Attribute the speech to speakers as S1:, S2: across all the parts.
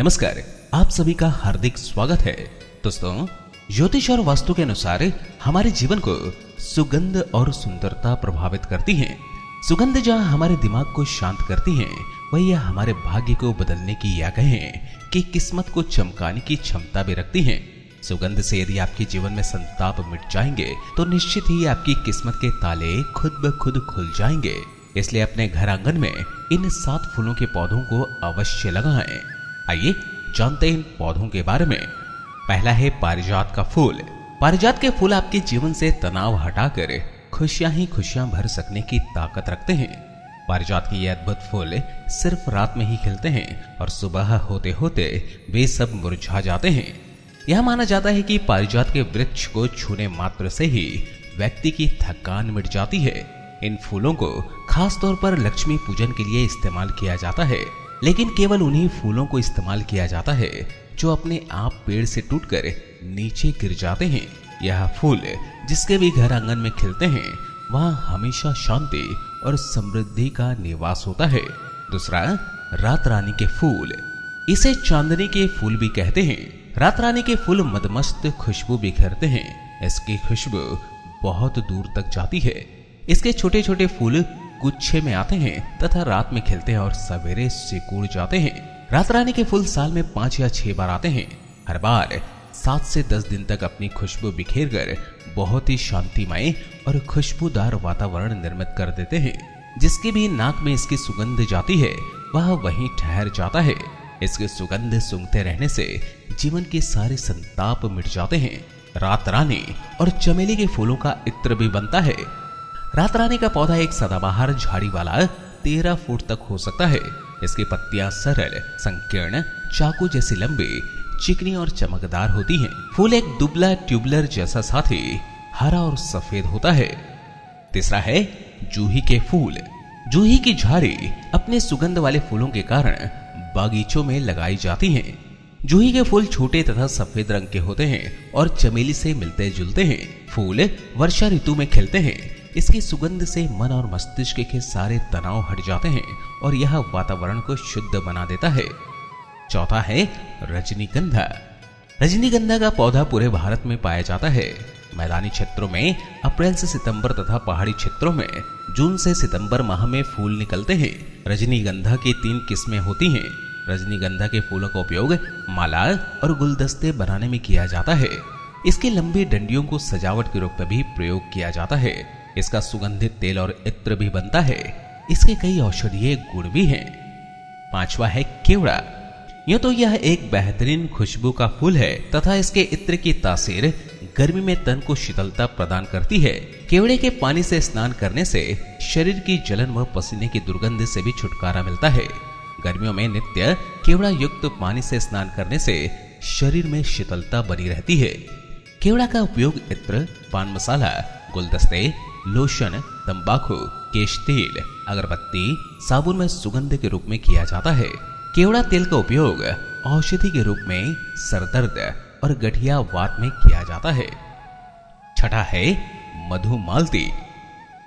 S1: नमस्कार, आप सभी का हार्दिक स्वागत है। दोस्तों, ज्योतिष और वास्तु के अनुसार हमारे जीवन को सुगंध और सुंदरता प्रभावित करती है। सुगंध जहाँ हमारे दिमाग को शांत करती है, वही हमारे भाग्य को बदलने की या कहें कि किस्मत को चमकाने की क्षमता भी रखती है। सुगंध से यदि आपके जीवन में संताप मिट जाएँगे तो निश्चित ही आपकी किस्मत के ताले खुद ब खुद खुल जाएँगे। इसलिए अपने घर आँगन में इन सात फूलों के पौधों को अवश्य लगाएँ। आइए जानते हैं पौधों के बारे में। पहला है पारिजात का फूल। पारिजात के फूल आपके जीवन से तनाव हटाकर खुशियाँ ही खुशियाँ भर सकने की ताकत रखते हैं। पारिजात के ये अद्भुत फूल सिर्फ़ रात में ही खिलते हैं और सुबह होते होते वे सब मुरझा जाते हैं। यह माना जाता है कि पारिजात के वृक्ष को छूने मात्र से ही व्यक्ति की थकान मिट जाती है। इन फूलों को खास तौर पर लक्ष्मी पूजन के लिए इस्तेमाल किया जाता है। लेकिन केवल उन्हीं फूलों को इस्तेमाल किया जाता है, जो अपने आप पेड़ से टूटकर नीचे गिर जाते हैं। यह फूल जिसके भी घर आँगन में खिलते हैं, वहाँ हमेशा शांति और समृद्धि का निवास होता है। दूसरा रात रानी के फूल। इसे चांदनी के फूल भी कहते हैं। रात रानी के फूल मदमस्त खुशबू बिखेरते हैं। इसकी खुशबू बहुत दूर तक जाती है। इसके छोटे छोटे फूल गुच्छे में आते हैं तथा रात में खिलते हैं और सवेरे सिकुड़ जाते हैं। रात रानी के फूल साल में पाँच या छह बार आते हैं। हर बार सात से दस दिन तक अपनी खुशबू बिखेर कर बहुत ही शांतिमय और खुशबूदार वातावरण निर्मित कर देते हैं। जिसके भी नाक में इसकी सुगंध जाती है, वह वहीं ठहर जाता है। इसकी सुगंध सूंघते रहने से जीवन के सारे संताप मिट जाते हैं। रात रानी और चमेली के फूलों का इत्र भी बनता है। रात रानी का पौधा एक सदाबहार झाड़ी वाला तेरह फुट तक हो सकता है। इसकी पत्तियाँ सरल, संकीर्ण, चाकू जैसी लंबी, चिकनी और चमकदार होती हैं। फूल एक दुबला ट्यूबलर जैसा साथी, हरा और सफ़ेद होता है। तीसरा है जूही के फूल। जूही की झाड़ी अपने सुगंध वाले फूलों के कारण बागीचों में लगाई जाती हैं। जूही के फूल छोटे तथा सफ़ेद रंग के होते हैं और चमेली से मिलते जुलते हैं। फूल वर्षा ऋतु में खिलते हैं। इसकी सुगंध से मन और मस्तिष्क के सारे तनाव हट जाते हैं और यह वातावरण को शुद्ध बना देता है। चौथा है रजनीगंधा। रजनीगंधा का पौधा पूरे भारत में पाया जाता है। मैदानी क्षेत्रों में अप्रैल से सितंबर तथा पहाड़ी क्षेत्रों में जून से सितंबर माह में फूल निकलते हैं। रजनीगंधा की तीन किस्में होती हैं। रजनीगंधा के फूलों का उपयोग माला और गुलदस्ते बनाने में किया जाता है। इसकी लंबी डंडियों को सजावट के रूप में भी प्रयोग किया जाता है। इसका सुगंधित तेल और इत्र भी बनता है। इसके कई औषधीय गुण भी हैं। पांचवा है केवड़ा। यह तो यह एक बेहतरीन खुशबू का फूल है, तथा इसके इत्र की तासीर गर्मी में तन को शीतलता प्रदान करती है। केवड़े के पानी से स्नान करने से शरीर की जलन व पसीने की दुर्गंध से भी छुटकारा मिलता है। गर्मियों में नित्य केवड़ा युक्त पानी से स्नान करने से शरीर में शीतलता बनी रहती है। केवड़ा का उपयोग इत्र पान मसाला गुलदस्ते लोशन, तंबाकू, केश तेल, अगरबत्ती साबुन में सुगंध के रूप में किया जाता है। केवड़ा तेल का उपयोग औषधि के रूप में सरदर्द और गठिया वात में किया जाता है। छठा है मधुमालती।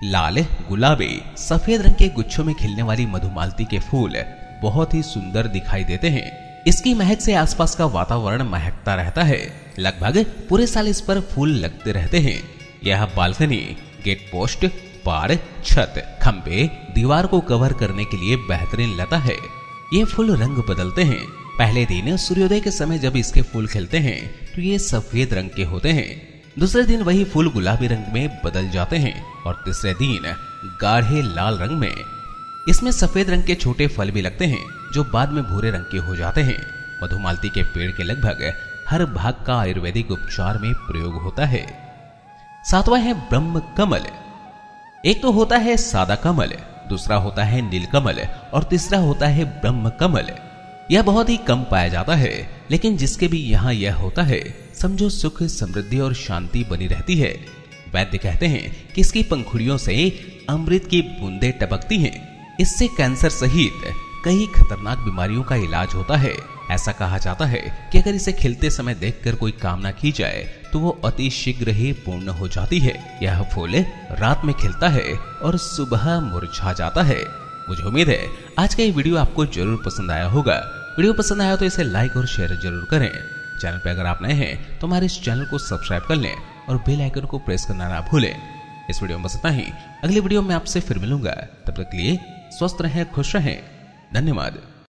S1: लाल, गुलाबी, सफ़ेद रंग के गुच्छों में खिलने वाली मधुमालती के फूल बहुत ही सुंदर दिखाई देते हैं। इसकी महक से आसपास का वातावरण महकता रहता है। लगभग पूरे साल इस पर फूल लगते रहते हैं। यह बालकनी गेट पोस्ट पाड़ छत खंबे दीवार को कवर करने के लिए बेहतरीन लता है ये फूल रंग बदलते हैं पहले दिन सूर्योदय के समय जब इसके फूल खिलते हैं तो ये सफ़ेद रंग के होते हैं दूसरे दिन वही फूल गुलाबी रंग में बदल जाते हैं और तीसरे दिन गाढ़े लाल रंग में इसमें सफ़ेद रंग के छोटे फल भी लगते हैं जो बाद में भूरे रंग के हो जाते हैं मधुमालती के पेड़ के लगभग हर भाग का आयुर्वेदिक उपचार में प्रयोग होता है सातवां है ब्रह्म कमल। एक तो होता है सादा कमल, दूसरा होता है नीलकमल और तीसरा होता है ब्रह्म कमल। यह बहुत ही कम पाया जाता है, लेकिन जिसके भी यहाँ यह होता है, समझो सुख, समृद्धि और शांति बनी रहती है। वैद्य कहते हैं कि इसकी पंखुड़ियों से अमृत की बूंदे टपकती हैं। इससे कैंसर सहित कई खतरनाक बीमारियों का इलाज होता है। ऐसा कहा जाता है कि अगर इसे खिलते समय देखकर कोई कामना की जाए तो वो अति शीघ्र ही पूर्ण हो जाती है। यह फूल रात में खिलता है और सुबह मुरझा जाता है। मुझे उम्मीद है, आज का ये वीडियो आपको ज़रूर पसंद आया होगा। वीडियो पसंद आया तो इसे लाइक और शेयर ज़रूर करें। चैनल पर अगर आप नए हैं तो हमारे इस चैनल को सब्सक्राइब कर लें और बेल आइकन को प्रेस करना ना भूलें। इस वीडियो में बस इतना ही। अगली वीडियो में आपसे फिर मिलूँगा। तब तक के लिए स्वस्थ रहें, खुश रहें। धन्यवाद।